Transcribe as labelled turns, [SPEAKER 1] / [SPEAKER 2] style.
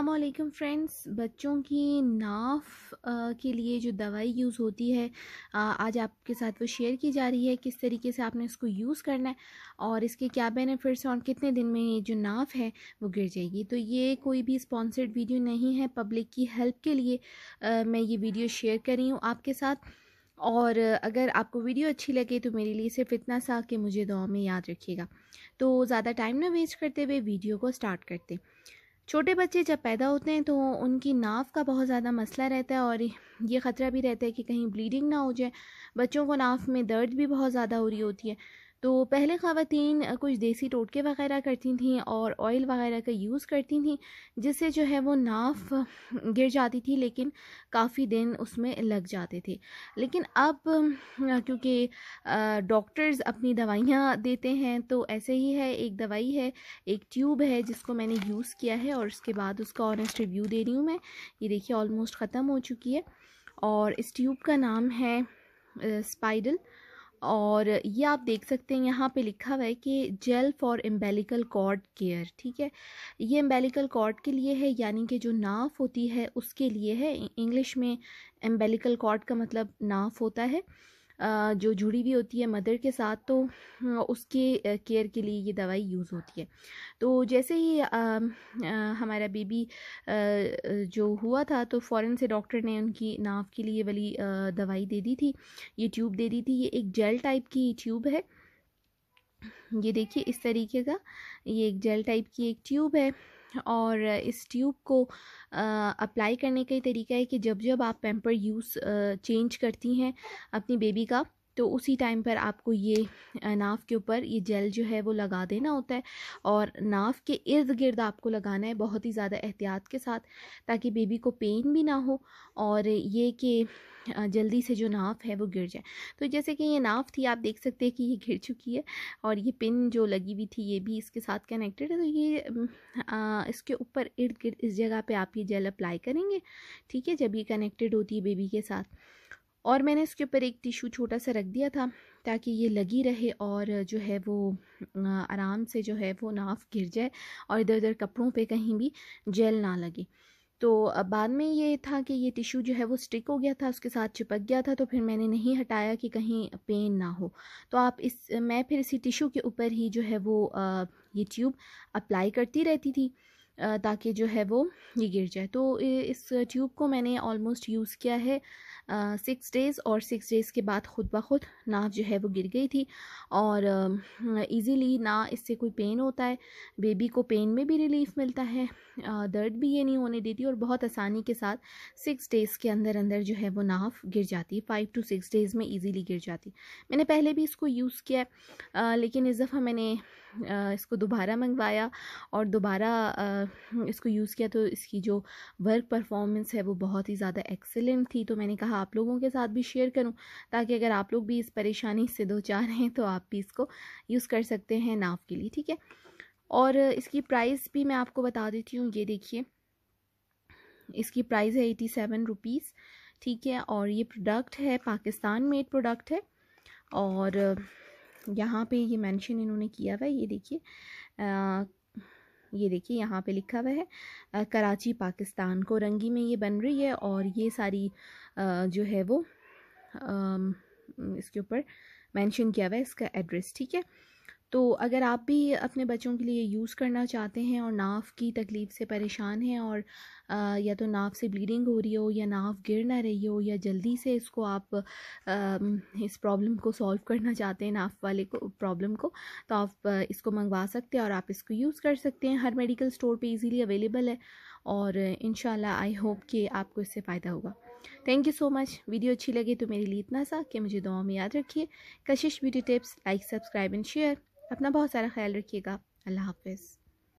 [SPEAKER 1] असलकम फ्रेंड्स बच्चों की नाफ के लिए जो दवाई यूज़ होती है आज आपके साथ वो शेयर की जा रही है किस तरीके से आपने इसको यूज़ करना है और इसके क्या बेनिफिट्स हैं और कितने दिन में ये जो नाफ है वो गिर जाएगी। तो ये कोई भी स्पॉन्सर्ड वीडियो नहीं है पब्लिक की हेल्प के लिए आ, मैं ये वीडियो शेयर कर रही हूँ आपके साथ। और अगर आपको वीडियो अच्छी लगे तो मेरे लिए सिर्फ़ इतना सा कि मुझे दुआ में याद रखिएगा। तो ज़्यादा टाइम ना वेस्ट करते हुए वीडियो को स्टार्ट करते छोटे बच्चे जब पैदा होते हैं तो उनकी नाव का बहुत ज़्यादा मसला रहता है और ये ख़तरा भी रहता है कि कहीं ब्लीडिंग ना हो जाए। बच्चों को नाव में दर्द भी बहुत ज़्यादा हो रही होती है। तो पहले ख़वातीन कुछ देसी टोटके वगैरह करती थी और ऑयल वगैरह का यूज़ करती थी, जिससे जो है वो नाफ गिर जाती थी, लेकिन काफ़ी दिन उसमें लग जाते थे। लेकिन अब क्योंकि डॉक्टर्स अपनी दवाइयाँ देते हैं तो ऐसे ही है, एक दवाई है, एक ट्यूब है, जिसको मैंने यूज़ किया है और उसके बाद उसका ऑनेस्ट रिव्यू दे रही हूँ मैं। ये देखिए ऑलमोस्ट ख़त्म हो चुकी है और इस ट्यूब का नाम है स्पाइडल और ये आप देख सकते हैं यहाँ पे लिखा हुआ है कि gel for umbilical cord care ठीक है? ये एम्बेलिकल कॉर्ड के लिए है, यानी कि जो नाफ होती है, उसके लिए है। इंग्लिश में एम्बेलिकल कॉर्ड का मतलब नाफ होता है। जो जुड़ी हुई होती है मदर के साथ तो उसके केयर के लिए ये दवाई यूज़ होती है। तो जैसे ही हमारा बेबी जो हुआ था तो फ़ौरन से डॉक्टर ने उनकी नाव के लिए वाली दवाई दे दी थी। ये ट्यूब दे दी थी। ये एक जेल टाइप की ट्यूब है। ये देखिए इस तरीके का। ये एक जेल टाइप की एक ट्यूब है। और इस ट्यूब को अप्लाई करने का ही तरीका है कि जब जब आप पैम्पर यूज़ चेंज करती हैं अपनी बेबी का तो उसी टाइम पर आपको ये नाफ के ऊपर ये जेल जो है वो लगा देना होता है और नाफ के इर्द गिर्द आपको लगाना है बहुत ही ज़्यादा एहतियात के साथ ताकि बेबी को पेन भी ना हो और ये कि जल्दी से जो नाफ है वो गिर जाए। तो जैसे कि ये नाफ थी आप देख सकते हैं कि ये गिर चुकी है और ये पिन जो लगी हुई थी ये भी इसके साथ कनेक्टेड है। तो ये आ, इसके ऊपर इर्द गिर्द इस जगह पे आप ये जेल अप्लाई करेंगे ठीक है जब ये कनेक्टेड होती है बेबी के साथ। और मैंने इसके ऊपर एक टिशू छोटा सा रख दिया था ताकि ये लगी रहे और जो है वो आराम से जो है वो नाफ गिर जाए और इधर उधर कपड़ों पे कहीं भी जेल ना लगे। तो बाद में ये था कि ये टिशू जो है वो स्टिक हो गया था, उसके साथ चिपक गया था तो फिर मैंने नहीं हटाया कि कहीं पेन ना हो। तो आप इस, मैं फिर इसी टिशू के ऊपर ही जो है वो ये ट्यूब अप्लाई करती रहती थी। ताकि जो है वो ये गिर जाए। तो इस ट्यूब को मैंने ऑलमोस्ट यूज़ किया है सिक्स डेज़ और सिक्स डेज़ के बाद ख़ुद ब खुद नाव जो है वो गिर गई थी। और इजीली ना इससे कोई पेन होता है बेबी को पेन में भी रिलीफ मिलता है दर्द भी ये नहीं होने देती और बहुत आसानी के साथ सिक्स डेज़ के अंदर अंदर जो है वो नाव गिर जाती है फाइव टू सिक्स डेज़ में ईज़िली गिर जाती। मैंने पहले भी इसको यूज़ किया लेकिन इस दफ़ा मैंने इसको दोबारा मंगवाया और दोबारा इसको यूज़ किया तो इसकी जो वर्क परफॉर्मेंस है वो बहुत ही ज़्यादा एक्सेलेंट थी। तो मैंने कहा, आप लोगों के साथ भी शेयर करूँ ताकि अगर आप लोग भी इस परेशानी से दो चार हैं तो आप भी इसको यूज़ कर सकते हैं नाव के लिए। ठीक है? और इसकी प्राइस भी मैं आपको बता देती हूँ। ये देखिए, इसकी प्राइस है एटी सेवन रुपीज़ ठीक है? और ये प्रोडक्ट है, पाकिस्तान मेड प्रोडक्ट है। और यहाँ पे ये मेंशन इन्होंने किया हुआ है ये देखिए ये देखिए यहाँ पे लिखा हुआ है कराची पाकिस्तान को रंगी में ये बन रही है और ये सारी आ, जो है वो आ, इसके ऊपर मेंशन किया हुआ है इसका एड्रेस ठीक है? तो अगर आप भी अपने बच्चों के लिए यूज़ करना चाहते हैं और नाफ की तकलीफ़ से परेशान हैं और आ, या तो नाफ से ब्लीडिंग हो रही हो या नाफ गिर ना रही हो या जल्दी से इसको आप आ, इस प्रॉब्लम को सॉल्व करना चाहते हैं नाफ वाले को प्रॉब्लम को तो आप इसको मंगवा सकते हैं और आप इसको यूज़ कर सकते हैं। हर मेडिकल स्टोर पे इजीली अवेलेबल है और इन आई होप कि आपको इससे फ़ायदा होगा। Thank you so much. Video अच्छी लगे तो मेरे लिए इतना सा कि मुझे दुआ में याद रखिए। Kashish beauty tips like subscribe and share. अपना बहुत सारा ख्याल रखिएगा। अल्लाह हाफिज़।